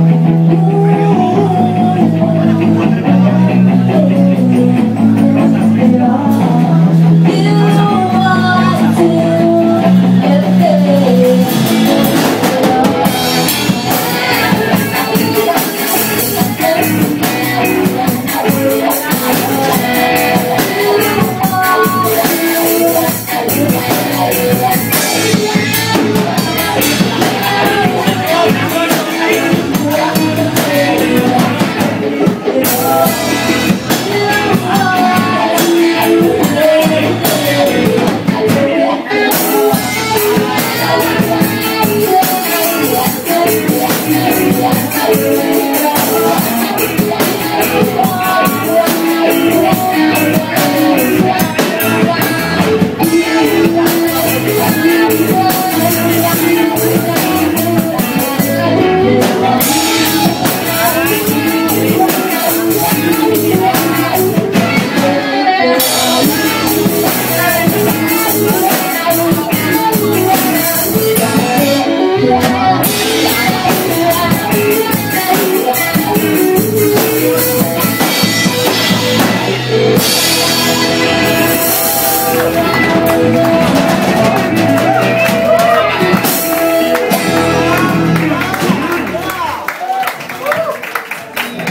Ooh.